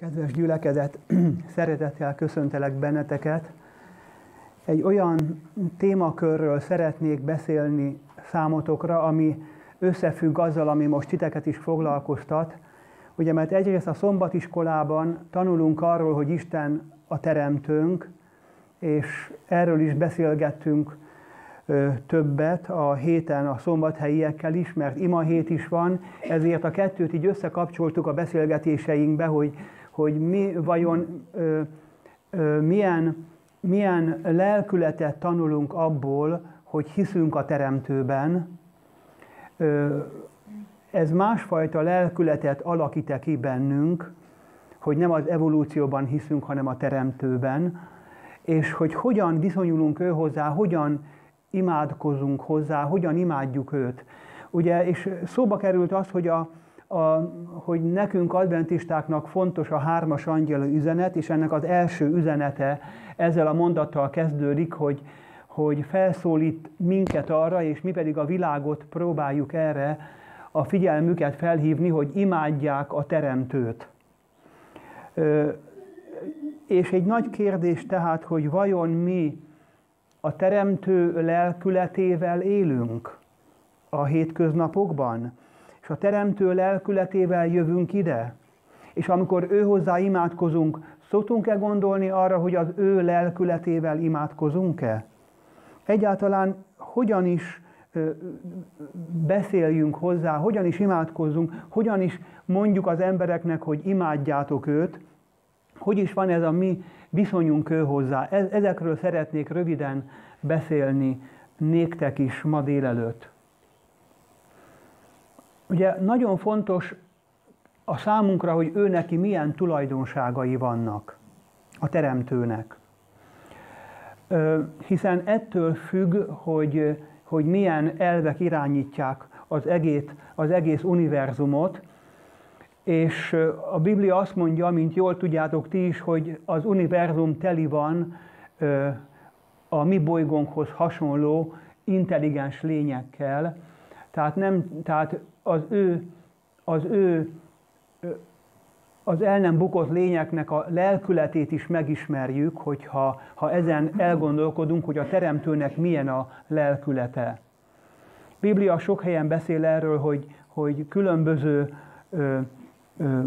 Kedves gyülekezet, szeretettel köszöntelek benneteket. Egy olyan témakörről szeretnék beszélni számotokra, ami összefügg azzal, ami most titeket is foglalkoztat. Ugye, mert egyrészt a szombatiskolában tanulunk arról, hogy Isten a teremtőnk, és erről is beszélgettünk többet a héten a szombathelyiekkel is, mert ima hét is van, ezért a kettőt így összekapcsoltuk a beszélgetéseinkbe, hogy hogy mi vajon ö, ö, milyen, milyen lelkületet tanulunk abból, hogy hiszünk a Teremtőben. Ö, ez másfajta lelkületet alakít ki bennünk, hogy nem az evolúcióban hiszünk, hanem a Teremtőben, és hogy hogyan viszonyulunk ő hozzá, hogyan imádkozunk hozzá, hogyan imádjuk őt. Ugye, és szóba került az, hogy a, a, hogy nekünk adventistáknak fontos a hármas angyal üzenet, és ennek az első üzenete ezzel a mondattal kezdődik, hogy, hogy felszólít minket arra, és mi pedig a világot próbáljuk erre a figyelmüket felhívni, hogy imádják a Teremtőt. Ö, és egy nagy kérdés tehát, hogy vajon mi a Teremtő lelkületével élünk a hétköznapokban? És a Teremtő lelkületével jövünk ide. És amikor ő hozzá imádkozunk, szoktunk-e gondolni arra, hogy az ő lelkületével imádkozunk-e? Egyáltalán hogyan is beszéljünk hozzá, hogyan is imádkozzunk, hogyan is mondjuk az embereknek, hogy imádjátok őt, hogy is van ez a mi viszonyunk ő hozzá. Ezekről szeretnék röviden beszélni néktek is ma délelőtt. Ugye nagyon fontos a számunkra, hogy ő neki milyen tulajdonságai vannak a teremtőnek. Hiszen ettől függ, hogy, hogy milyen elvek irányítják az egész, az egész univerzumot, és a Biblia azt mondja, mint jól tudjátok ti is, hogy az univerzum teli van a mi bolygónkhoz hasonló intelligens lényekkel, tehát, nem, tehát az ő, az ő az el nem bukott lényeknek a lelkületét is megismerjük, hogyha ha ezen elgondolkodunk, hogy a teremtőnek milyen a lelkülete. Biblia sok helyen beszél erről, hogy, hogy különböző, ö, ö,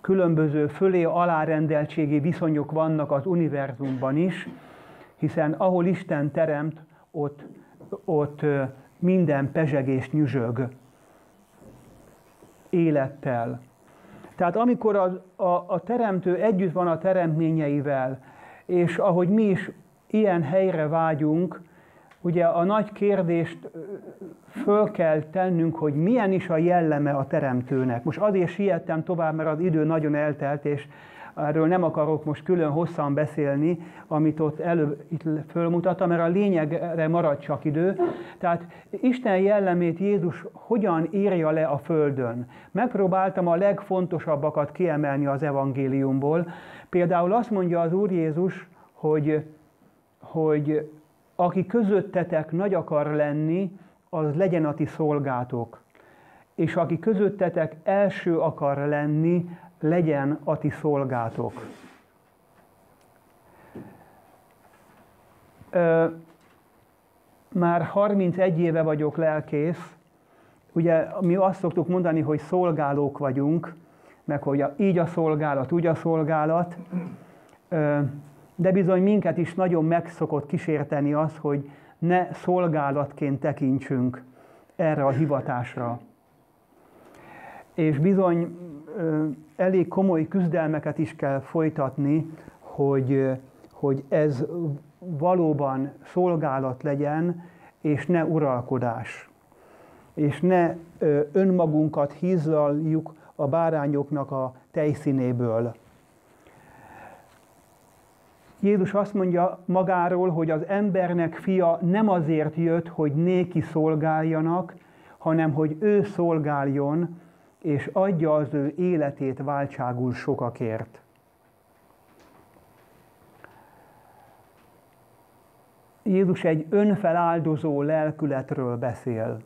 különböző fölé alárendeltségi viszonyok vannak az univerzumban is, hiszen ahol Isten teremt, ott, ott minden pezsegés nyüzsög élettel. Tehát amikor az, a, a teremtő együtt van a teremtményeivel, és ahogy mi is ilyen helyre vágyunk, ugye a nagy kérdést föl kell tennünk, hogy milyen is a jelleme a teremtőnek. Most azért siettem tovább, mert az idő nagyon eltelt, és erről nem akarok most külön hosszan beszélni, amit ott előbb itt fölmutattam, mert a lényegre marad csak idő. Tehát Isten jellemét Jézus hogyan írja le a Földön. Megpróbáltam a legfontosabbakat kiemelni az evangéliumból. Például azt mondja az Úr Jézus, hogy, hogy aki közöttetek nagy akar lenni, az legyen a ti szolgátok. És aki közöttetek első akar lenni, legyen a ti szolgátok. Ö, már 31 éve vagyok lelkész, ugye mi azt szoktuk mondani, hogy szolgálók vagyunk, meg hogy a, így a szolgálat, úgy a szolgálat, ö, de bizony minket is nagyon megszokott kísérteni az, hogy ne szolgálatként tekintsünk erre a hivatásra. És bizony elég komoly küzdelmeket is kell folytatni, hogy, hogy ez valóban szolgálat legyen, és ne uralkodás. És ne önmagunkat hízlaljuk a bárányoknak a tejszínéből. Jézus azt mondja magáról, hogy az embernek fia nem azért jött, hogy néki szolgáljanak, hanem hogy ő szolgáljon, és adja az ő életét váltságul sokakért. Jézus egy önfeláldozó lelkületről beszél,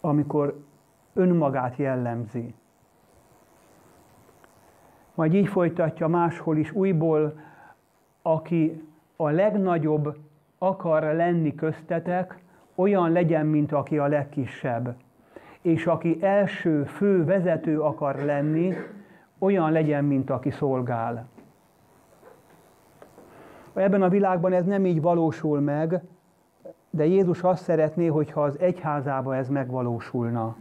amikor önmagát jellemzi. Majd így folytatja máshol is újból, aki a legnagyobb akar lenni köztetek, olyan legyen, mint aki a legkisebb. És aki első fő vezető akar lenni, olyan legyen, mint aki szolgál. Ebben a világban ez nem így valósul meg, de Jézus azt szeretné, hogyha az egyházába ez megvalósulna.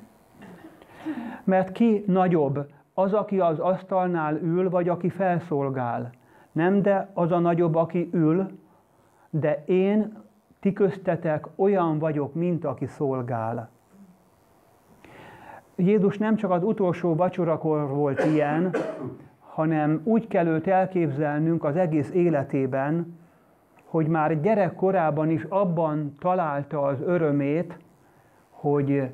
Mert ki nagyobb, az, aki az asztalnál ül, vagy aki felszolgál? Nem, de az a nagyobb, aki ül, de én, ti köztetek olyan vagyok, mint aki szolgál. Jézus nem csak az utolsó vacsorakor volt ilyen, hanem úgy kell őt elképzelnünk az egész életében, hogy már gyerekkorában is abban találta az örömét, hogy,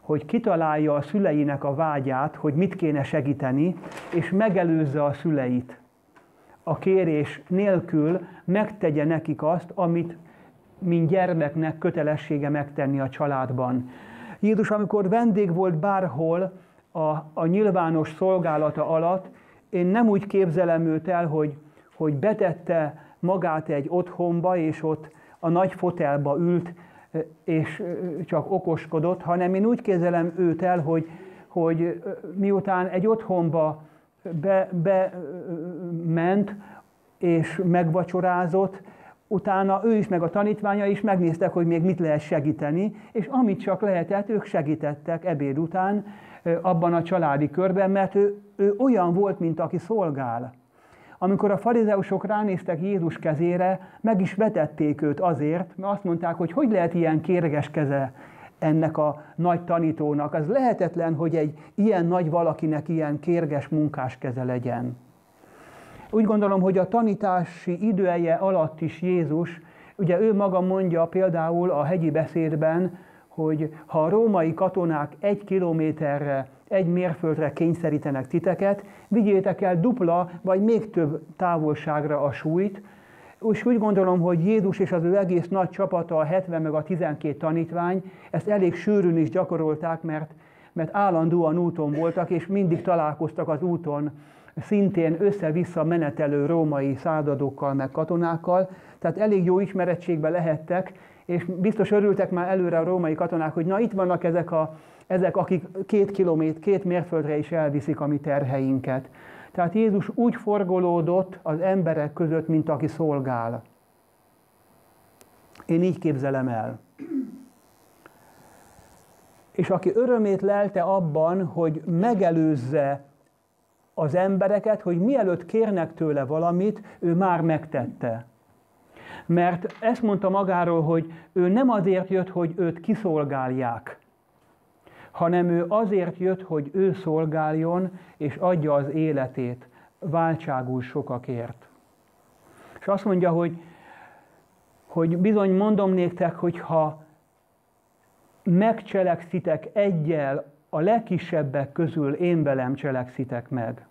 hogy kitalálja a szüleinek a vágyát, hogy mit kéne segíteni, és megelőzze a szüleit. A kérés nélkül megtegye nekik azt, amit mint gyermeknek kötelessége megtenni a családban. Jézus, amikor vendég volt bárhol a, a nyilvános szolgálata alatt, én nem úgy képzelem őt el, hogy, hogy betette magát egy otthonba, és ott a nagy fotelba ült, és csak okoskodott, hanem én úgy képzelem őt el, hogy, hogy miután egy otthonba be, be és megvacsorázott, utána ő is, meg a tanítványa is megnéztek, hogy még mit lehet segíteni, és amit csak lehetett, ők segítettek ebéd után abban a családi körben, mert ő, ő olyan volt, mint aki szolgál. Amikor a farizeusok ránéztek Jézus kezére, meg is vetették őt azért, mert azt mondták, hogy hogy lehet ilyen kérges keze ennek a nagy tanítónak. Az lehetetlen, hogy egy ilyen nagy valakinek ilyen kérges munkás keze legyen. Úgy gondolom, hogy a tanítási idője alatt is Jézus, ugye ő maga mondja például a hegyi beszédben, hogy ha a római katonák egy kilométerre, egy mérföldre kényszerítenek titeket, vigyétek el dupla vagy még több távolságra a súlyt, és úgy gondolom, hogy Jézus és az ő egész nagy csapata, a 70 meg a 12 tanítvány, ezt elég sűrűn is gyakorolták, mert, mert állandóan úton voltak, és mindig találkoztak az úton szintén össze-vissza menetelő római századokkal, meg katonákkal, tehát elég jó ismerettségbe lehettek, és biztos örültek már előre a római katonák, hogy na itt vannak ezek, a, ezek akik két kilométer, két mérföldre is elviszik a mi terheinket. Tehát Jézus úgy forgolódott az emberek között, mint aki szolgál. Én így képzelem el. És aki örömét lelte abban, hogy megelőzze az embereket, hogy mielőtt kérnek tőle valamit, ő már megtette. Mert ezt mondta magáról, hogy ő nem azért jött, hogy őt kiszolgálják, hanem ő azért jött, hogy ő szolgáljon, és adja az életét váltságul sokakért. És azt mondja, hogy, hogy bizony mondom néktek, hogy ha megcselekszitek egyel a legkisebbek közül, én velem cselekszitek meg.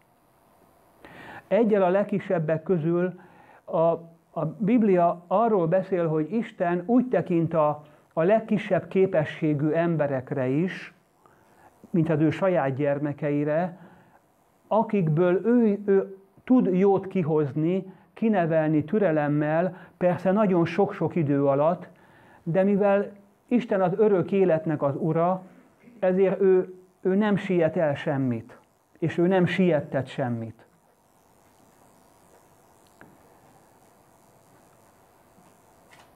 Egyel a legkisebbek közül a, a Biblia arról beszél, hogy Isten úgy tekint a, a legkisebb képességű emberekre is, mint az ő saját gyermekeire, akikből ő, ő tud jót kihozni, kinevelni türelemmel, persze nagyon sok-sok idő alatt, de mivel Isten az örök életnek az ura, ezért ő, ő nem siet el semmit, és ő nem siettet semmit.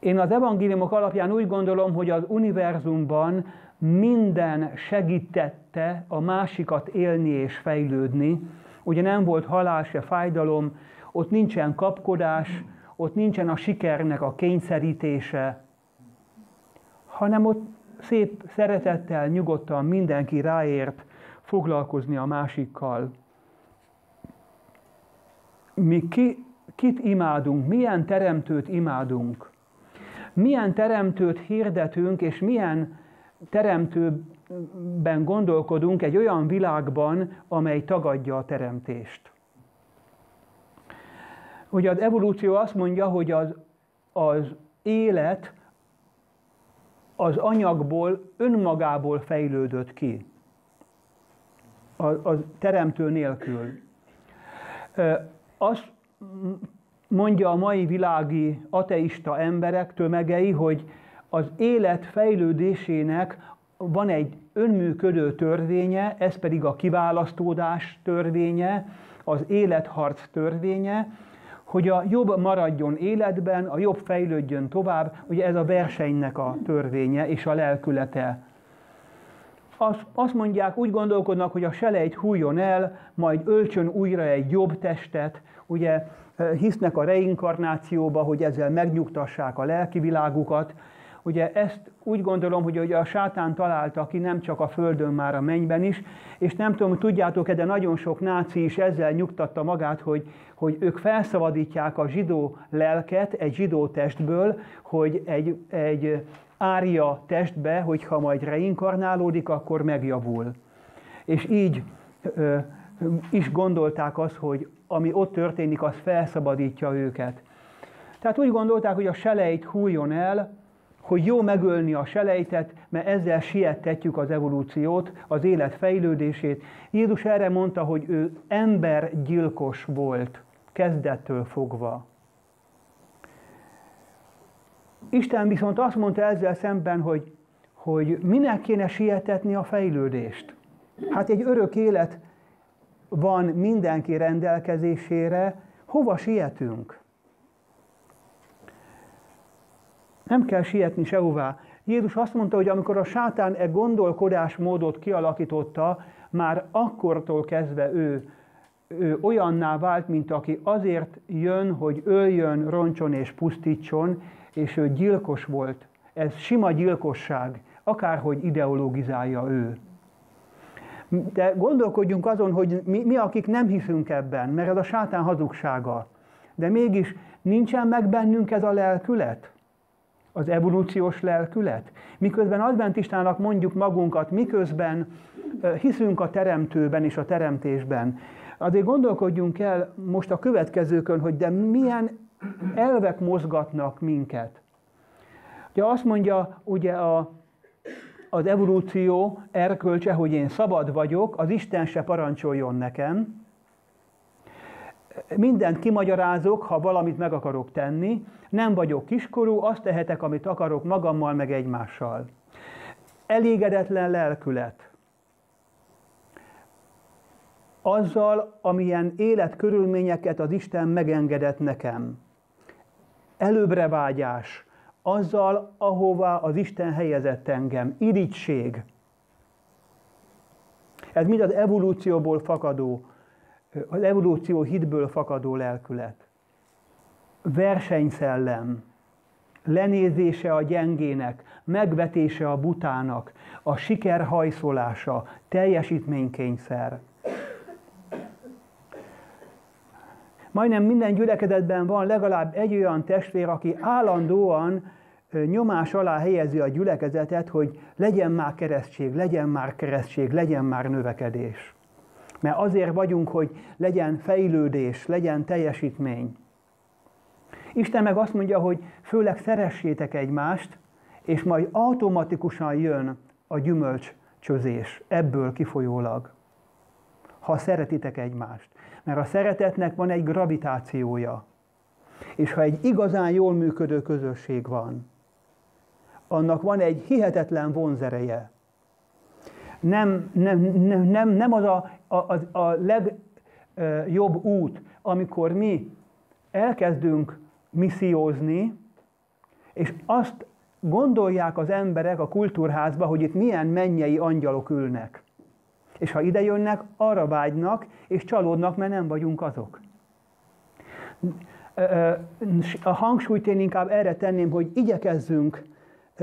Én az evangéliumok alapján úgy gondolom, hogy az univerzumban minden segítette a másikat élni és fejlődni. Ugye nem volt halál se fájdalom, ott nincsen kapkodás, ott nincsen a sikernek a kényszerítése, hanem ott szép szeretettel, nyugodtan mindenki ráért foglalkozni a másikkal. Mi ki, kit imádunk, milyen teremtőt imádunk? Milyen teremtőt hirdetünk, és milyen teremtőben gondolkodunk egy olyan világban, amely tagadja a teremtést. Ugye az evolúció azt mondja, hogy az, az élet az anyagból, önmagából fejlődött ki. A, a teremtő nélkül. Azt mondja a mai világi ateista emberek tömegei, hogy az élet fejlődésének van egy önműködő törvénye, ez pedig a kiválasztódás törvénye, az életharc törvénye, hogy a jobb maradjon életben, a jobb fejlődjön tovább, ugye ez a versenynek a törvénye és a lelkülete. Azt, mondják, úgy gondolkodnak, hogy a selejt hújjon el, majd öltsön újra egy jobb testet, ugye hisznek a reinkarnációba, hogy ezzel megnyugtassák a lelki világukat, Ugye ezt úgy gondolom, hogy ugye a sátán találta ki nem csak a földön, már a mennyben is, és nem tudom, tudjátok-e, de nagyon sok náci is ezzel nyugtatta magát, hogy, hogy ők felszabadítják a zsidó lelket egy zsidó testből, hogy egy, egy ária testbe, hogyha majd reinkarnálódik, akkor megjavul. És így ö, is gondolták azt, hogy ami ott történik, az felszabadítja őket. Tehát úgy gondolták, hogy a selejt hújjon el, hogy jó megölni a selejtet, mert ezzel siettetjük az evolúciót, az élet fejlődését. Jézus erre mondta, hogy ő embergyilkos volt, kezdettől fogva. Isten viszont azt mondta ezzel szemben, hogy, hogy minek kéne sietetni a fejlődést. Hát egy örök élet van mindenki rendelkezésére, hova sietünk? Nem kell sietni sehová. Jézus azt mondta, hogy amikor a sátán e gondolkodásmódot kialakította, már akkortól kezdve ő, ő olyanná vált, mint aki azért jön, hogy öljön, roncson és pusztítson, és ő gyilkos volt. Ez sima gyilkosság, akárhogy ideologizálja ő. De gondolkodjunk azon, hogy mi, mi, akik nem hiszünk ebben, mert ez a sátán hazugsága. De mégis nincsen meg bennünk ez a lelkület? az evolúciós lelkület? Miközben adventistának mondjuk magunkat, miközben hiszünk a teremtőben és a teremtésben. Azért gondolkodjunk el most a következőkön, hogy de milyen elvek mozgatnak minket. Ugye azt mondja ugye a, az evolúció erkölcse, hogy én szabad vagyok, az Isten se parancsoljon nekem, mindent kimagyarázok, ha valamit meg akarok tenni, nem vagyok kiskorú, azt tehetek, amit akarok magammal, meg egymással. Elégedetlen lelkület. Azzal, amilyen életkörülményeket az Isten megengedett nekem. Előbbre vágyás. Azzal, ahová az Isten helyezett engem. Irigység. Ez mind az evolúcióból fakadó az evolúció hitből fakadó lelkület, versenyszellem, lenézése a gyengének, megvetése a butának, a siker hajszolása, teljesítménykényszer. Majdnem minden gyülekezetben van legalább egy olyan testvér, aki állandóan nyomás alá helyezi a gyülekezetet, hogy legyen már keresztség, legyen már keresztség, legyen már növekedés. Mert azért vagyunk, hogy legyen fejlődés, legyen teljesítmény. Isten meg azt mondja, hogy főleg szeressétek egymást, és majd automatikusan jön a gyümölcscsözés ebből kifolyólag. Ha szeretitek egymást. Mert a szeretetnek van egy gravitációja. És ha egy igazán jól működő közösség van, annak van egy hihetetlen vonzereje nem, nem, nem, nem, nem az a, a, a legjobb út, amikor mi elkezdünk missziózni, és azt gondolják az emberek a kultúrházba, hogy itt milyen mennyei angyalok ülnek. És ha ide jönnek, arra vágynak, és csalódnak, mert nem vagyunk azok. A hangsúlyt én inkább erre tenném, hogy igyekezzünk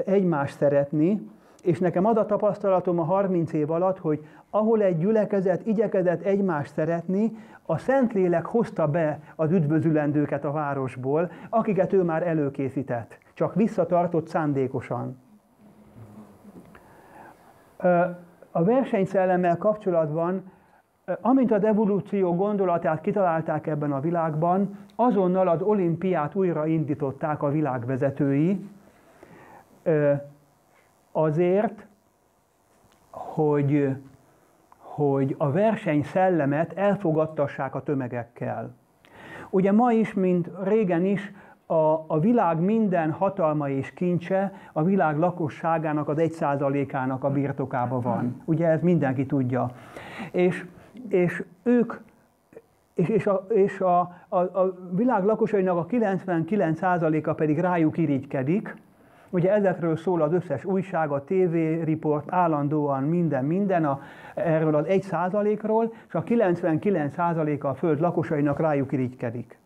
egymást szeretni, és nekem az a tapasztalatom a 30 év alatt, hogy ahol egy gyülekezet igyekezett egymást szeretni, a Szentlélek hozta be az üdvözülendőket a városból, akiket ő már előkészített, csak visszatartott szándékosan. A versenyszellemmel kapcsolatban, amint az evolúció gondolatát kitalálták ebben a világban, azonnal az olimpiát újra indították a világvezetői, azért, hogy, hogy a verseny szellemet elfogadtassák a tömegekkel. Ugye ma is, mint régen is, a, a világ minden hatalma és kincse a világ lakosságának az egy százalékának a birtokában van. Ugye ez mindenki tudja. És, és ők és, és, a, és a, a, a világ lakosainak a 99%-a pedig rájuk irigykedik. Ugye ezekről szól az összes újság, a TV riport, állandóan minden, minden a, erről az 1%-ról, és a 99%-a a föld lakosainak rájuk irigykedik.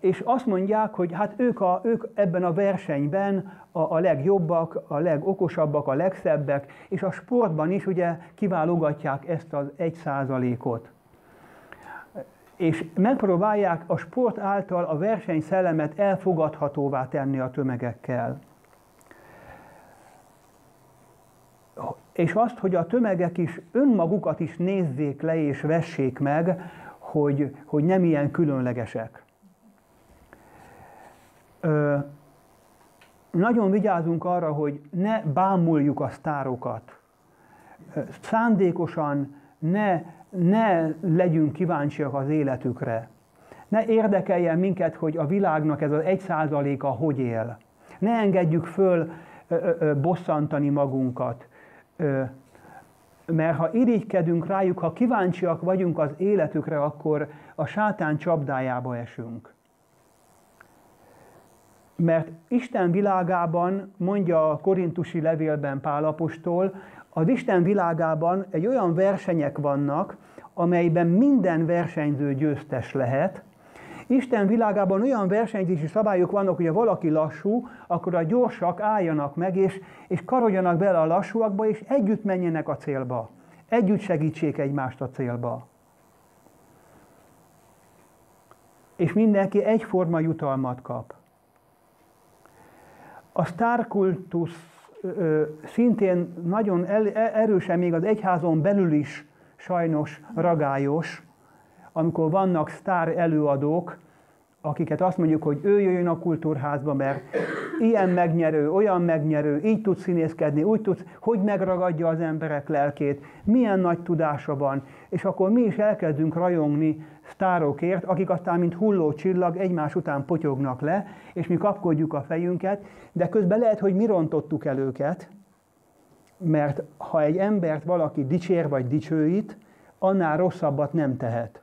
És azt mondják, hogy hát ők, a, ők ebben a versenyben a, a legjobbak, a legokosabbak, a legszebbek, és a sportban is ugye kiválogatják ezt az egy százalékot és megpróbálják a sport által a versenyszellemet elfogadhatóvá tenni a tömegekkel. És azt, hogy a tömegek is önmagukat is nézzék le és vessék meg, hogy, hogy nem ilyen különlegesek. Ö, nagyon vigyázunk arra, hogy ne bámuljuk a sztárokat. Szándékosan ne ne legyünk kíváncsiak az életükre. Ne érdekeljen minket, hogy a világnak ez az egy százaléka hogy él. Ne engedjük föl ö, ö, bosszantani magunkat. Ö, mert ha irigykedünk rájuk, ha kíváncsiak vagyunk az életükre, akkor a sátán csapdájába esünk. Mert Isten világában, mondja a korintusi levélben Pálapostól, az Isten világában egy olyan versenyek vannak, amelyben minden versenyző győztes lehet. Isten világában olyan versenyzési szabályok vannak, hogy ha valaki lassú, akkor a gyorsak álljanak meg, és, és karodjanak bele a lassúakba, és együtt menjenek a célba. Együtt segítsék egymást a célba. És mindenki egyforma jutalmat kap. A sztárkultusz szintén nagyon erősen még az egyházon belül is sajnos ragályos, amikor vannak sztár előadók, akiket azt mondjuk, hogy ő jöjjön a kultúrházba, mert ilyen megnyerő, olyan megnyerő, így tud színészkedni, úgy tud, hogy megragadja az emberek lelkét, milyen nagy tudása van, és akkor mi is elkezdünk rajongni sztárokért, akik aztán, mint hulló csillag, egymás után potyognak le, és mi kapkodjuk a fejünket, de közben lehet, hogy mi rontottuk el őket, mert ha egy embert valaki dicsér vagy dicsőít, annál rosszabbat nem tehet.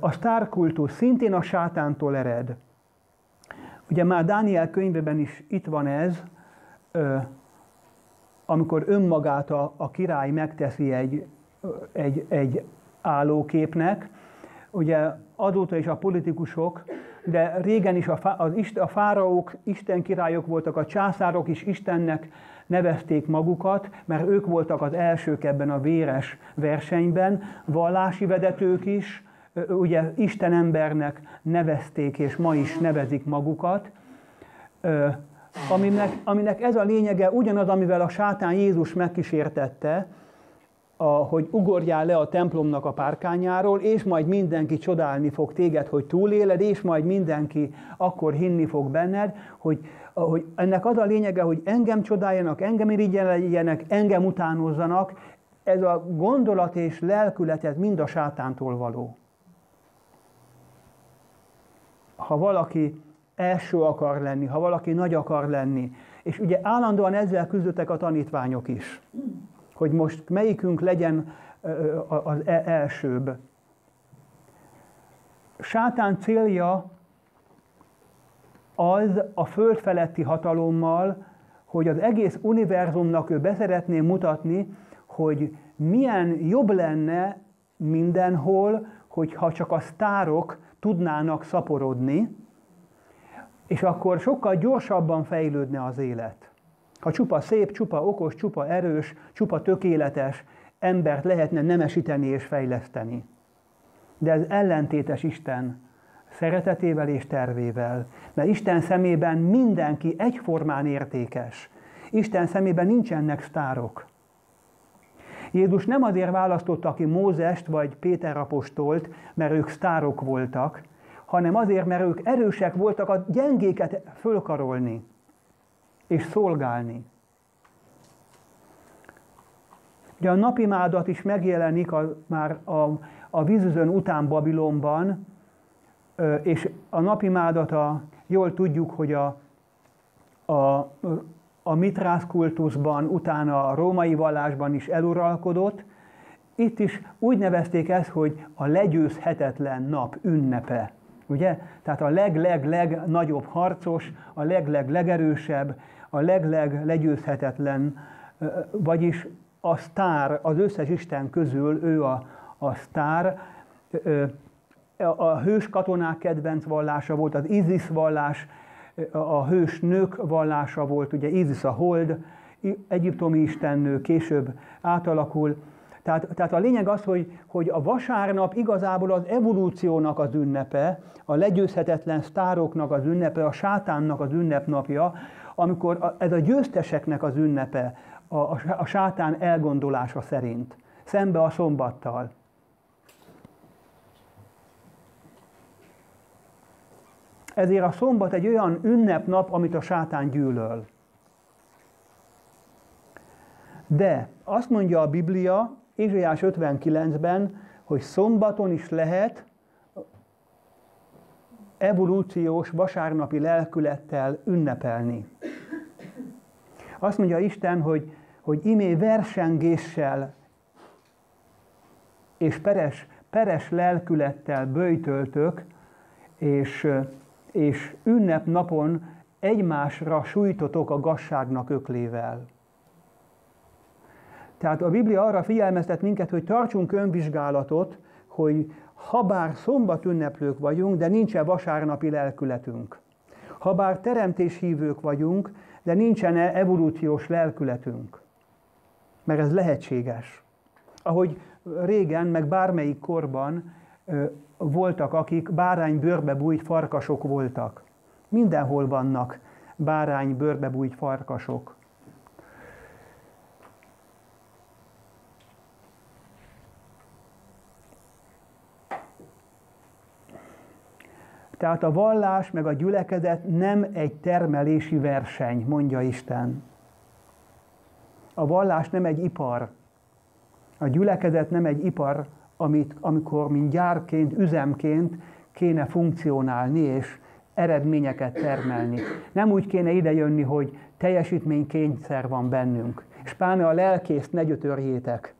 A sztárkultusz szintén a sátántól ered. Ugye már Dániel könyvében is itt van ez, amikor önmagát a, a király megteszi egy, egy, egy állóképnek. Ugye azóta is a politikusok, de régen is a, az, a fáraók Isten királyok voltak, a császárok is Istennek nevezték magukat, mert ők voltak az elsők ebben a véres versenyben, vallási vedetők is, ugye Isten embernek nevezték, és ma is nevezik magukat, aminek, aminek ez a lényege ugyanaz, amivel a sátán Jézus megkísértette, a, hogy ugorjál le a templomnak a párkányáról, és majd mindenki csodálni fog téged, hogy túléled, és majd mindenki akkor hinni fog benned, hogy, hogy ennek az a lényege, hogy engem csodáljanak, engem irigyeljenek, engem utánozzanak, ez a gondolat és lelkület, ez mind a sátántól való. Ha valaki első akar lenni, ha valaki nagy akar lenni, és ugye állandóan ezzel küzdöttek a tanítványok is hogy most melyikünk legyen az e-, elsőbb. Sátán célja az a föld feletti hatalommal, hogy az egész univerzumnak ő beszeretné mutatni, hogy milyen jobb lenne mindenhol, hogyha csak a sztárok tudnának szaporodni, és akkor sokkal gyorsabban fejlődne az élet. Ha csupa szép, csupa okos, csupa erős, csupa tökéletes embert lehetne nemesíteni és fejleszteni. De ez ellentétes Isten szeretetével és tervével. Mert Isten szemében mindenki egyformán értékes. Isten szemében nincsenek sztárok. Jézus nem azért választotta ki Mózest vagy Péter apostolt, mert ők sztárok voltak, hanem azért, mert ők erősek voltak a gyengéket fölkarolni és szolgálni. Ugye a napimádat is megjelenik a, már a, a vízüzön után Babilonban, és a napimádat a, jól tudjuk, hogy a, a, a mitrász kultuszban, utána a római vallásban is eluralkodott. Itt is úgy nevezték ezt, hogy a legyőzhetetlen nap ünnepe. Ugye? Tehát a leg-leg-leg nagyobb harcos, a leg-leg-legerősebb, a leg-leg legyőzhetetlen, vagyis a sztár, az összes Isten közül ő a, a sztár, a hős katonák kedvenc vallása volt, az Isis vallás, a hős nők vallása volt, ugye Isis a hold, egyiptomi istennő később átalakul. Tehát, tehát a lényeg az, hogy, hogy a vasárnap igazából az evolúciónak az ünnepe, a legyőzhetetlen sztároknak az ünnepe, a sátánnak az ünnepnapja, amikor a, ez a győzteseknek az ünnepe, a, a, a sátán elgondolása szerint, szembe a szombattal. Ezért a szombat egy olyan ünnepnap, amit a sátán gyűlöl. De azt mondja a Biblia, Ézsaiás 59-ben, hogy szombaton is lehet evolúciós vasárnapi lelkülettel ünnepelni. Azt mondja Isten, hogy, hogy imé versengéssel és peres, peres lelkülettel böjtöltök, és és ünnepnapon egymásra sújtotok a gasságnak öklével. Tehát a Biblia arra figyelmeztet minket, hogy tartsunk önvizsgálatot, hogy habár szombat ünneplők vagyunk, de nincsen vasárnapi lelkületünk. Habár teremtéshívők vagyunk, de nincsen evolúciós lelkületünk. Mert ez lehetséges. Ahogy régen, meg bármelyik korban voltak, akik bárány bőrbe bújt farkasok voltak. Mindenhol vannak bárány bőrbe bújt farkasok. Tehát a vallás meg a gyülekezet nem egy termelési verseny, mondja Isten. A vallás nem egy ipar. A gyülekezet nem egy ipar, amit, amikor mint gyárként, üzemként kéne funkcionálni és eredményeket termelni. Nem úgy kéne idejönni, hogy teljesítménykényszer van bennünk, és pláne a lelkészt ne gyötörjétek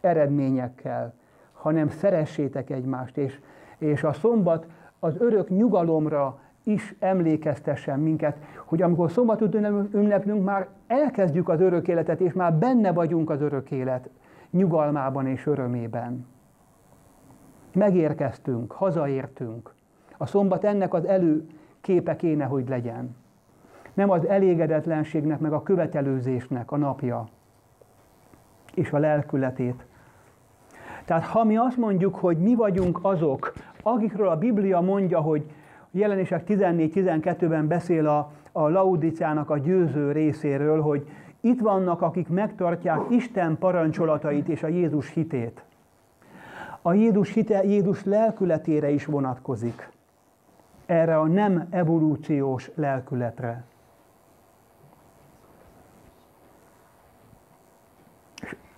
eredményekkel, hanem szeressétek egymást, és, és a szombat az örök nyugalomra is emlékeztessen minket, hogy amikor szombatot ünneplünk, már elkezdjük az örök életet, és már benne vagyunk az örök élet nyugalmában és örömében. Megérkeztünk, hazaértünk. A szombat ennek az előképe kéne, hogy legyen. Nem az elégedetlenségnek, meg a követelőzésnek a napja és a lelkületét. Tehát ha mi azt mondjuk, hogy mi vagyunk azok, akikről a Biblia mondja, hogy jelenések 14-12-ben beszél a, a Laudiciának a győző részéről, hogy itt vannak, akik megtartják Isten parancsolatait és a Jézus hitét a Jézus hite Jézus lelkületére is vonatkozik. Erre a nem evolúciós lelkületre.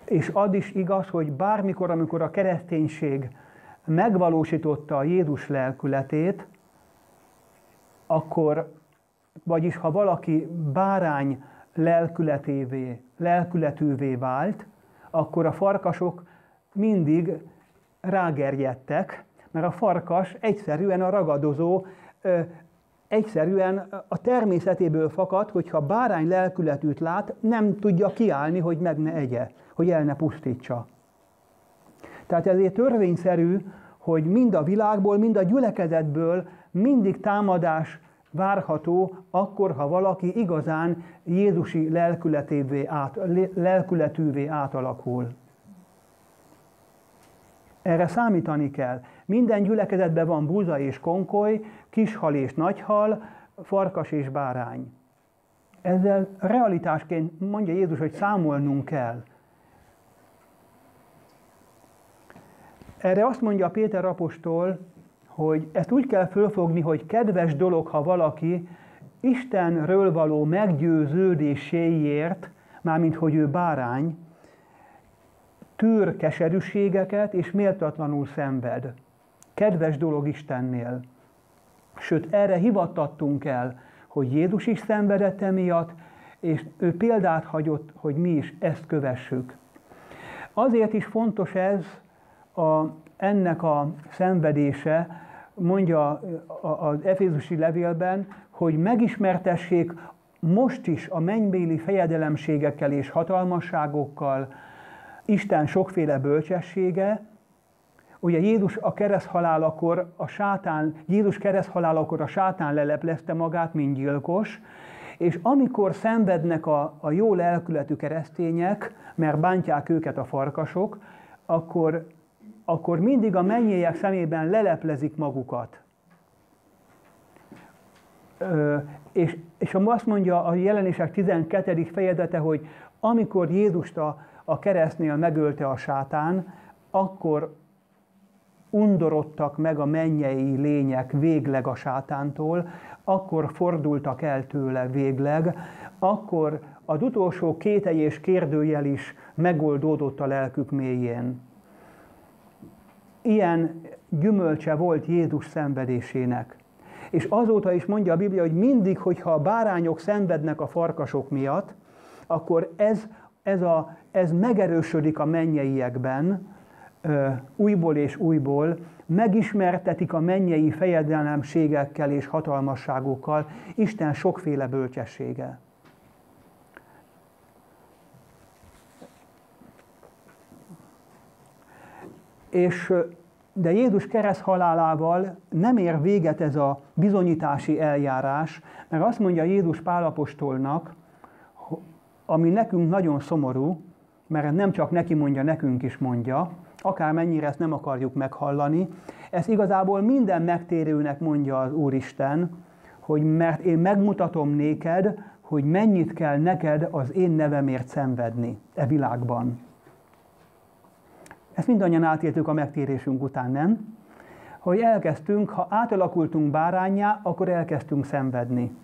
És az is igaz, hogy bármikor, amikor a kereszténység megvalósította a Jézus lelkületét, akkor, vagyis ha valaki bárány lelkületévé, lelkületűvé vált, akkor a farkasok mindig rágerjedtek, mert a farkas egyszerűen a ragadozó, egyszerűen a természetéből fakad, hogyha bárány lelkületűt lát, nem tudja kiállni, hogy meg ne egye, hogy el ne pusztítsa. Tehát ezért törvényszerű, hogy mind a világból, mind a gyülekezetből mindig támadás várható, akkor, ha valaki igazán Jézusi lelkületűvé, át, lelkületűvé átalakul. Erre számítani kell. Minden gyülekezetben van búza és konkoly, kishal és nagyhal, farkas és bárány. Ezzel realitásként mondja Jézus, hogy számolnunk kell. Erre azt mondja Péter apostol, hogy ezt úgy kell fölfogni, hogy kedves dolog, ha valaki Istenről való meggyőződéséért, mármint hogy ő bárány, tűr keserűségeket, és méltatlanul szenved. Kedves dolog Istennél. Sőt, erre hivattattunk el, hogy Jézus is szenvedett emiatt, és ő példát hagyott, hogy mi is ezt kövessük. Azért is fontos ez, a, ennek a szenvedése, mondja az Efézusi levélben, hogy megismertessék most is a mennybéli fejedelemségekkel és hatalmasságokkal Isten sokféle bölcsessége, Ugye Jézus a kereszthalálakor a sátán, Jézus kereszthalálakor a sátán leleplezte magát, mint gyilkos, és amikor szenvednek a, a jó lelkületű keresztények, mert bántják őket a farkasok, akkor, akkor mindig a mennyélyek szemében leleplezik magukat. Ö, és, és azt mondja a jelenések 12. fejezete, hogy amikor Jézust a, a keresztnél megölte a sátán, akkor undorodtak meg a mennyei lények végleg a sátántól, akkor fordultak el tőle végleg, akkor az utolsó kételj és kérdőjel is megoldódott a lelkük mélyén. Ilyen gyümölcse volt Jézus szenvedésének. És azóta is mondja a Biblia, hogy mindig, hogyha a bárányok szenvednek a farkasok miatt, akkor ez, ez, a, ez megerősödik a mennyeiekben, újból és újból, megismertetik a mennyei fejedelemségekkel és hatalmasságokkal Isten sokféle bölcsessége. És, de Jézus kereszt halálával nem ér véget ez a bizonyítási eljárás, mert azt mondja Jézus Pálapostolnak, ami nekünk nagyon szomorú, mert nem csak neki mondja, nekünk is mondja, akármennyire ezt nem akarjuk meghallani. Ez igazából minden megtérőnek mondja az Úristen, hogy mert én megmutatom néked, hogy mennyit kell neked az én nevemért szenvedni e világban. Ezt mindannyian átéltük a megtérésünk után, nem? Hogy elkezdtünk, ha átalakultunk bárányá, akkor elkezdtünk szenvedni.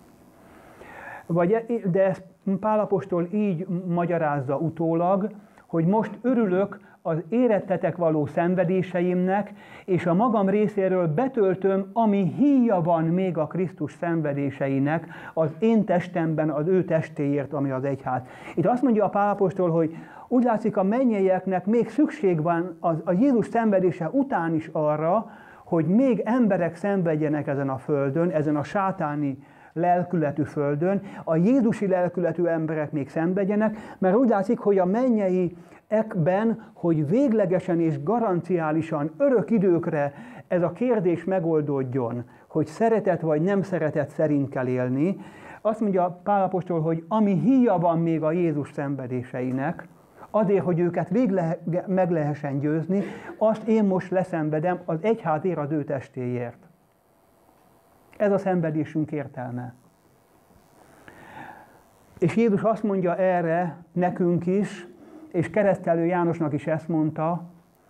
Vagy, e, de ezt Pálapostól így magyarázza utólag, hogy most örülök az érettetek való szenvedéseimnek, és a magam részéről betöltöm, ami híja van még a Krisztus szenvedéseinek az én testemben, az ő testéért, ami az egyház. Itt azt mondja a Pálapostól, hogy úgy látszik a mennyeieknek még szükség van az, a Jézus szenvedése után is arra, hogy még emberek szenvedjenek ezen a földön, ezen a sátáni lelkületű földön, a Jézusi lelkületű emberek még szenvedjenek, mert úgy látszik, hogy a mennyei ekben, hogy véglegesen és garanciálisan örök időkre ez a kérdés megoldódjon, hogy szeretet vagy nem szeretet szerint kell élni, azt mondja Pálapostól, hogy ami híja van még a Jézus szenvedéseinek, azért, hogy őket végleg meg lehessen győzni, azt én most leszenvedem az egyházért az ő testéért. Ez a szenvedésünk értelme. És Jézus azt mondja erre nekünk is, és keresztelő Jánosnak is ezt mondta,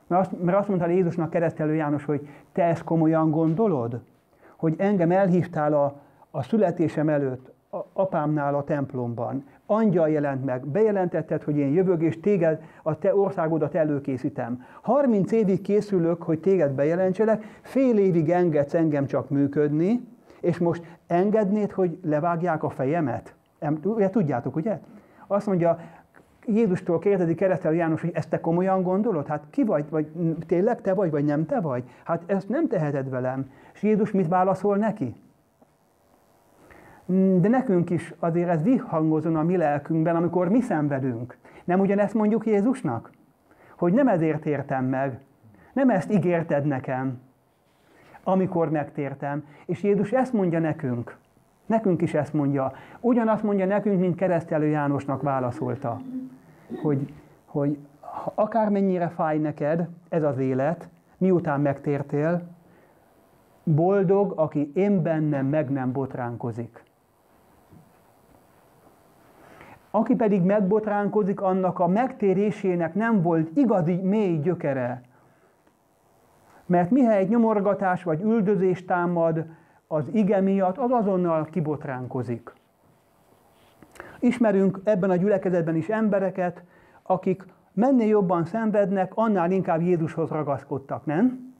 mert azt, mert azt mondta Jézusnak keresztelő János, hogy te ezt komolyan gondolod? Hogy engem elhívtál a, a születésem előtt, a, apámnál a templomban. Angyal jelent meg, bejelentetted, hogy én jövök, és téged, a te országodat előkészítem. 30 évig készülök, hogy téged bejelentselek, fél évig engedsz engem csak működni, és most engednéd, hogy levágják a fejemet? Ugye tudjátok, ugye? Azt mondja, Jézustól kérdezi keresztelő János, hogy ezt te komolyan gondolod? Hát ki vagy? Vagy tényleg te vagy, vagy nem te vagy? Hát ezt nem teheted velem. És Jézus mit válaszol neki? De nekünk is azért ez vihangozon a mi lelkünkben, amikor mi szenvedünk. Nem ugyanezt mondjuk Jézusnak? Hogy nem ezért értem meg. Nem ezt ígérted nekem, amikor megtértem. És Jézus ezt mondja nekünk. Nekünk is ezt mondja. Ugyanazt mondja nekünk, mint keresztelő Jánosnak válaszolta hogy, hogy akármennyire fáj neked ez az élet, miután megtértél, boldog, aki én bennem meg nem botránkozik. Aki pedig megbotránkozik, annak a megtérésének nem volt igazi mély gyökere. Mert mihelyt nyomorgatás vagy üldözés támad az ige miatt, az azonnal kibotránkozik. Ismerünk ebben a gyülekezetben is embereket, akik mennél jobban szenvednek, annál inkább Jézushoz ragaszkodtak, nem?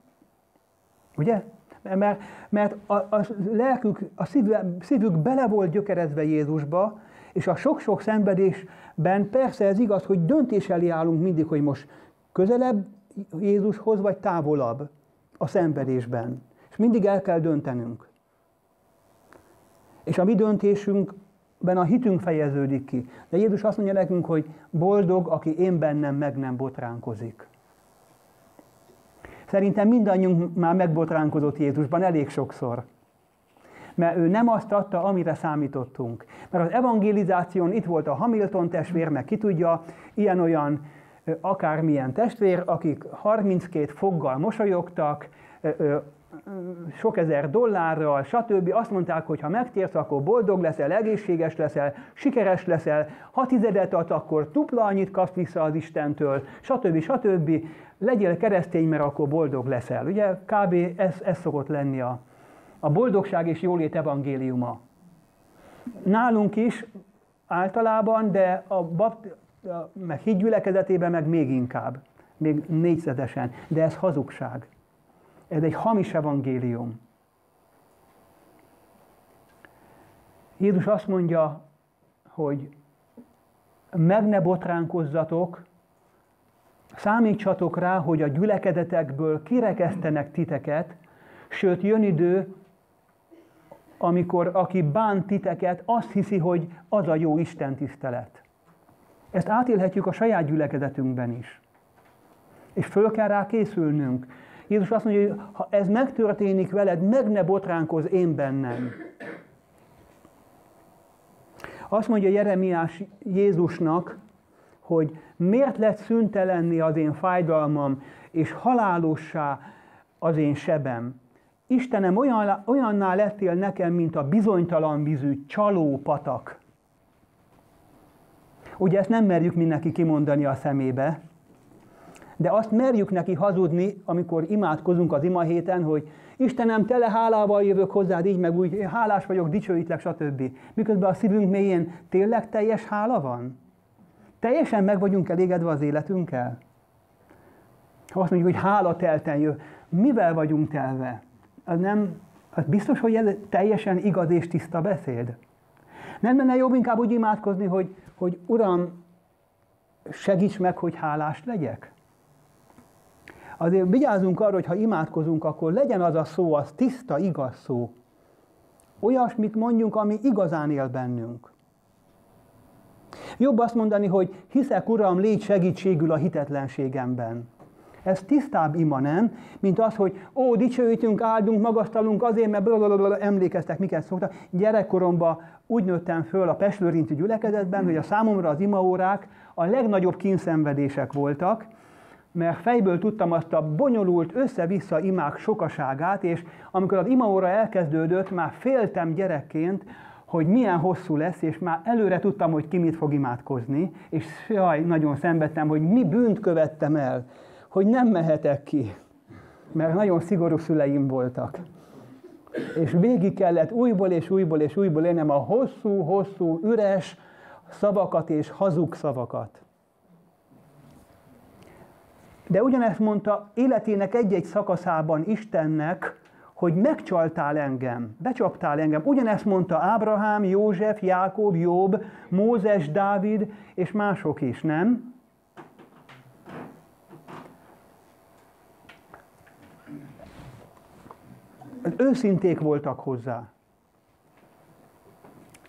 Ugye? Mert, mert a, a lelkük, a szívük, szívük bele volt gyökerezve Jézusba, és a sok-sok szenvedésben persze ez igaz, hogy döntés elé állunk mindig, hogy most közelebb Jézushoz, vagy távolabb a szenvedésben. És mindig el kell döntenünk. És a mi döntésünkben a hitünk fejeződik ki. De Jézus azt mondja nekünk, hogy boldog, aki én bennem meg nem botránkozik. Szerintem mindannyiunk már megbotránkozott Jézusban elég sokszor. Mert ő nem azt adta, amire számítottunk. Mert az evangelizáción itt volt a Hamilton testvér, meg ki tudja, ilyen-olyan akármilyen testvér, akik 32 foggal mosolyogtak, sok ezer dollárral, stb. Azt mondták, hogy ha megtérsz, akkor boldog leszel, egészséges leszel, sikeres leszel, ha tizedet ad, akkor dupla annyit kapsz vissza az Istentől, stb. stb. Legyél keresztény, mert akkor boldog leszel. Ugye kb. ez, ez szokott lenni a, a boldogság és jólét evangéliuma. Nálunk is általában, de a, bapt, meg hídgyülekezetében meg még inkább, még négyzetesen. De ez hazugság. Ez egy hamis evangélium. Jézus azt mondja, hogy meg ne botránkozzatok, számítsatok rá, hogy a gyülekedetekből kirekesztenek titeket, sőt jön idő, amikor aki bánt titeket, azt hiszi, hogy az a jó Isten tisztelet. Ezt átélhetjük a saját gyülekezetünkben is. És föl kell rá készülnünk. Jézus azt mondja, hogy ha ez megtörténik veled, meg ne botránkoz én bennem. Azt mondja Jeremiás Jézusnak, hogy miért lett szüntelenni az én fájdalmam, és halálossá az én sebem. Istenem, olyan, olyanná lettél nekem, mint a bizonytalan vízű csaló patak. Ugye ezt nem merjük mindenki kimondani a szemébe, de azt merjük neki hazudni, amikor imádkozunk az ima héten, hogy Istenem, tele hálával jövök hozzád, így meg úgy, hálás vagyok, dicsőítlek, stb. Miközben a szívünk mélyén tényleg teljes hála van? Teljesen meg vagyunk elégedve az életünkkel? Ha azt mondjuk, hogy hála telten jö, mivel vagyunk telve? Az nem, az biztos, hogy ez teljesen igaz és tiszta beszéd. Nem lenne jobb inkább úgy imádkozni, hogy, hogy Uram, segíts meg, hogy hálás legyek? Azért vigyázzunk arra, hogy ha imádkozunk, akkor legyen az a szó, az tiszta, igaz szó. Olyasmit mondjunk, ami igazán él bennünk. Jobb azt mondani, hogy hiszek, Uram, légy segítségül a hitetlenségemben. Ez tisztább ima, nem? Mint az, hogy ó, dicsőítünk, áldunk, magasztalunk azért, mert blablabla, emlékeztek, miket szoktak. Gyerekkoromban úgy nőttem föl a Peslőrinci gyülekezetben, hogy a számomra az imaórák a legnagyobb kínszenvedések voltak, mert fejből tudtam azt a bonyolult össze-vissza imák sokaságát, és amikor az imaóra elkezdődött, már féltem gyerekként, hogy milyen hosszú lesz, és már előre tudtam, hogy ki mit fog imádkozni, és jaj, nagyon szenvedtem, hogy mi bűnt követtem el, hogy nem mehetek ki, mert nagyon szigorú szüleim voltak. És végig kellett újból és újból és újból élnem a hosszú-hosszú, üres szavakat és hazug szavakat. De ugyanezt mondta életének egy-egy szakaszában Istennek, hogy megcsaltál engem, becsaptál engem. Ugyanezt mondta Ábrahám, József, Jákob, Jobb, Mózes, Dávid és mások is, nem? Őszinték voltak hozzá.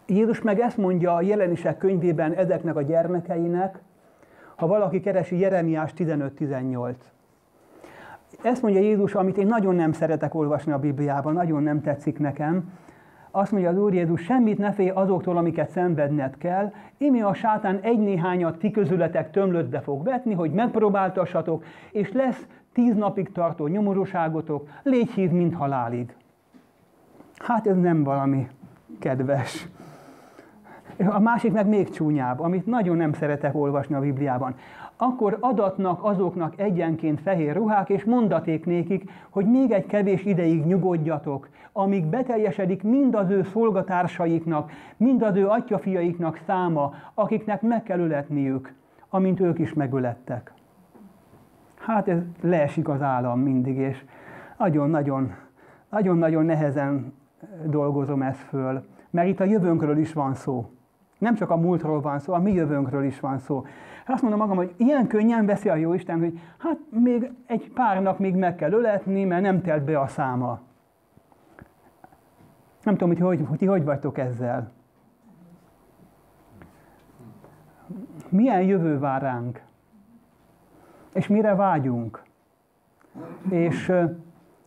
Jézus meg ezt mondja a jelenések könyvében ezeknek a gyermekeinek, ha valaki keresi Jeremiás 15-18. Ezt mondja Jézus, amit én nagyon nem szeretek olvasni a Bibliában, nagyon nem tetszik nekem. Azt mondja az Úr Jézus, semmit ne félj azoktól, amiket szenvedned kell. Imi a sátán egy-néhányat ti közületek tömlötbe fog vetni, hogy megpróbáltassatok, és lesz tíz napig tartó nyomorúságotok, légy hív, mint halálig. Hát ez nem valami kedves. A másik meg még csúnyább, amit nagyon nem szeretek olvasni a Bibliában. Akkor adatnak azoknak egyenként fehér ruhák, és mondaték nékik, hogy még egy kevés ideig nyugodjatok, amíg beteljesedik mind az ő szolgatársaiknak, mind az ő atyafiaiknak száma, akiknek meg kell öletniük. amint ők is megölettek. Hát ez leesik az állam mindig, és nagyon-nagyon, nagyon-nagyon nehezen dolgozom ezt föl, mert itt a jövőnkről is van szó. Nem csak a múltról van szó, a mi jövőnkről is van szó. Azt mondom magam, hogy ilyen könnyen veszi a Jóisten, hogy hát még egy pár nap még meg kell öletni, mert nem telt be a száma. Nem tudom, hogy hogy, hogy, hogy vagytok ezzel. Milyen jövő vár ránk? És mire vágyunk? És,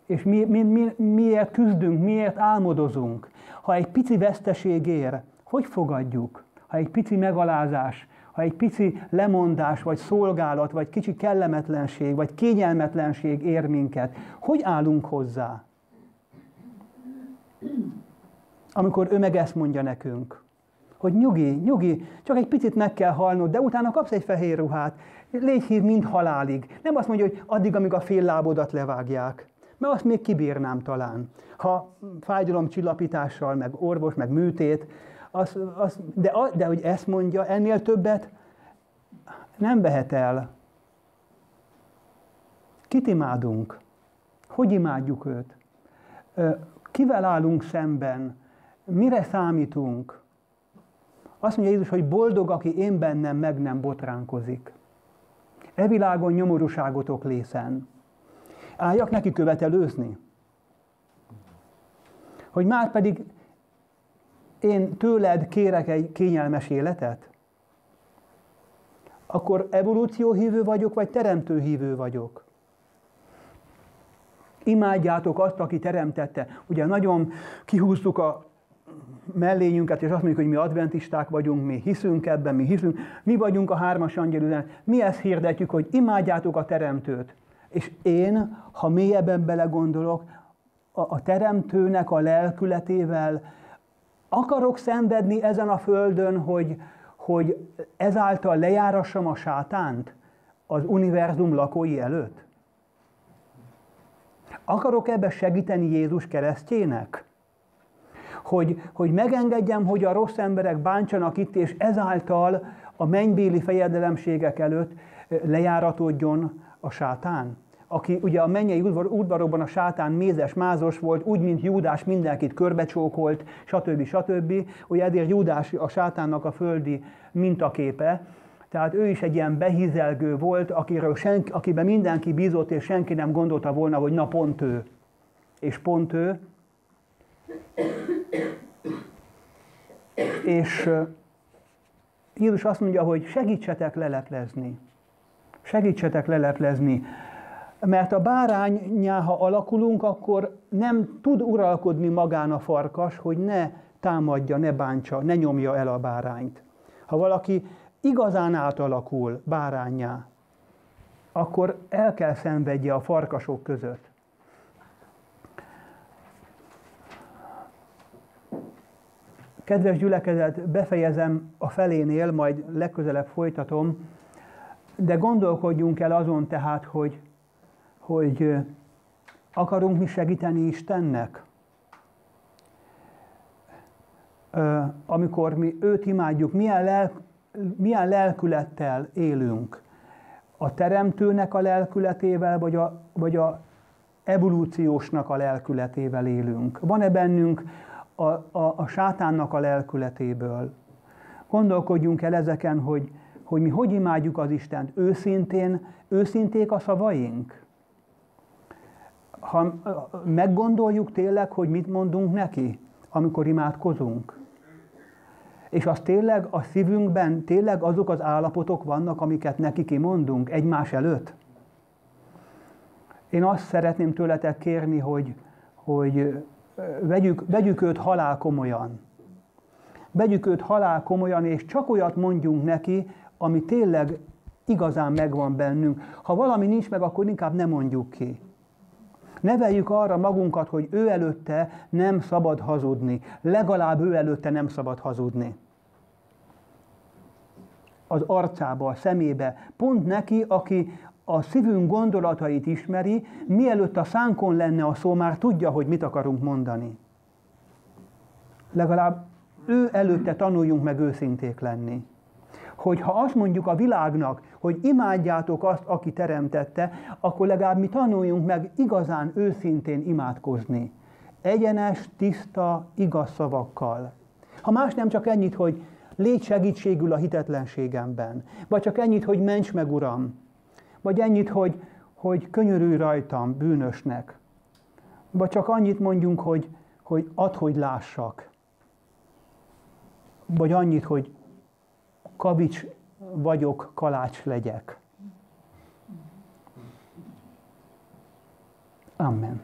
és mi, mi, mi, miért küzdünk, miért álmodozunk? Ha egy pici veszteség ér, hogy fogadjuk? Ha egy pici megalázás, ha egy pici lemondás, vagy szolgálat, vagy kicsi kellemetlenség, vagy kényelmetlenség ér minket, hogy állunk hozzá? Amikor ő meg ezt mondja nekünk, hogy nyugi, nyugi, csak egy picit meg kell halnod, de utána kapsz egy fehér ruhát, légy hív mind halálig. Nem azt mondja, hogy addig, amíg a fél lábodat levágják, mert azt még kibírnám talán. Ha fájdalomcsillapítással, meg orvos, meg műtét, az, az, de, de hogy ezt mondja, ennél többet nem vehet el. Kit imádunk? Hogy imádjuk őt? Kivel állunk szemben? Mire számítunk? Azt mondja Jézus, hogy boldog, aki én bennem meg nem botránkozik. E világon nyomorúságotok lészen. Álljak neki követelőzni? Hogy már pedig én tőled kérek egy kényelmes életet? Akkor evolúcióhívő vagyok, vagy teremtőhívő vagyok? Imádjátok azt, aki teremtette. Ugye nagyon kihúztuk a mellényünket, és azt mondjuk, hogy mi adventisták vagyunk, mi hiszünk ebben, mi hiszünk, mi vagyunk a hármas angyel Mi ezt hirdetjük, hogy imádjátok a teremtőt. És én, ha mélyebben belegondolok, a, a teremtőnek a lelkületével akarok szenvedni ezen a földön, hogy, hogy ezáltal lejárassam a sátánt az univerzum lakói előtt? Akarok ebbe segíteni Jézus keresztjének? Hogy, hogy megengedjem, hogy a rossz emberek bántsanak itt, és ezáltal a mennybéli fejedelemségek előtt lejáratódjon a sátán? aki ugye a mennyei udvarokban a sátán mézes, mázos volt, úgy, mint Júdás mindenkit körbecsókolt, stb. stb. Ugye ezért Júdás a sátánnak a földi mintaképe, tehát ő is egy ilyen behizelgő volt, akiről senki, akiben mindenki bízott, és senki nem gondolta volna, hogy na pont ő. És pont ő. És Jézus azt mondja, hogy segítsetek leleplezni. Segítsetek leleplezni mert a báránynyá, ha alakulunk, akkor nem tud uralkodni magán a farkas, hogy ne támadja, ne bántsa, ne nyomja el a bárányt. Ha valaki igazán átalakul bárányá, akkor el kell szenvedje a farkasok között. Kedves gyülekezet, befejezem a felénél, majd legközelebb folytatom, de gondolkodjunk el azon tehát, hogy hogy akarunk mi segíteni Istennek? Amikor mi őt imádjuk, milyen, lel, milyen lelkülettel élünk? A teremtőnek a lelkületével, vagy a, vagy a evolúciósnak a lelkületével élünk? Van-e bennünk a, a, a sátánnak a lelkületéből? Gondolkodjunk el ezeken, hogy, hogy mi hogy imádjuk az Istent. Őszintén, őszinték a szavaink? ha meggondoljuk tényleg, hogy mit mondunk neki, amikor imádkozunk, és az tényleg a szívünkben tényleg azok az állapotok vannak, amiket neki kimondunk egymás előtt? Én azt szeretném tőletek kérni, hogy, hogy vegyük, vegyük őt halál komolyan. Vegyük őt halál komolyan, és csak olyat mondjunk neki, ami tényleg igazán megvan bennünk. Ha valami nincs meg, akkor inkább nem mondjuk ki. Neveljük arra magunkat, hogy ő előtte nem szabad hazudni. Legalább ő előtte nem szabad hazudni. Az arcába, a szemébe. Pont neki, aki a szívünk gondolatait ismeri, mielőtt a szánkon lenne a szó, már tudja, hogy mit akarunk mondani. Legalább ő előtte tanuljunk meg őszinték lenni. hogy ha azt mondjuk a világnak, hogy imádjátok azt, aki teremtette, akkor legalább mi tanuljunk meg igazán őszintén imádkozni. Egyenes, tiszta, igaz szavakkal. Ha más nem csak ennyit, hogy légy segítségül a hitetlenségemben, vagy csak ennyit, hogy ments meg, Uram, vagy ennyit, hogy, hogy könyörülj rajtam, bűnösnek, vagy csak annyit mondjunk, hogy, hogy add, hogy lássak, vagy annyit, hogy kavics vagyok, kalács legyek. Amen.